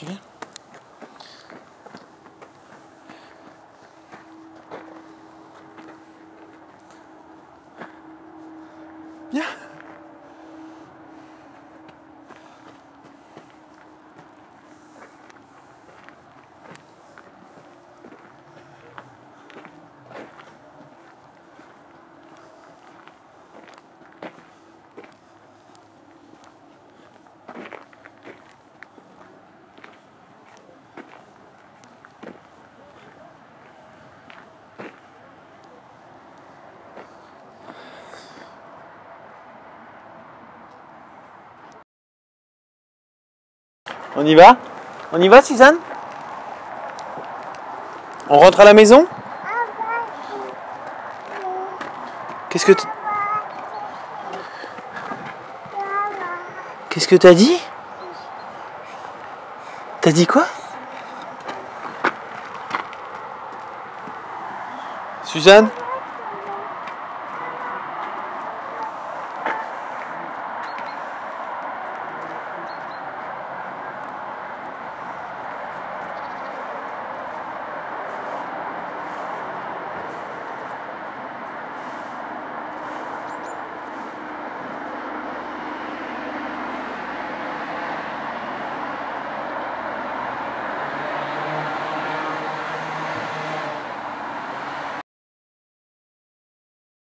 Yeah. On y va? On y va, Suzanne? On rentre à la maison? Qu'est-ce que tu... Qu'est-ce que t'as dit? T'as dit quoi? Suzanne?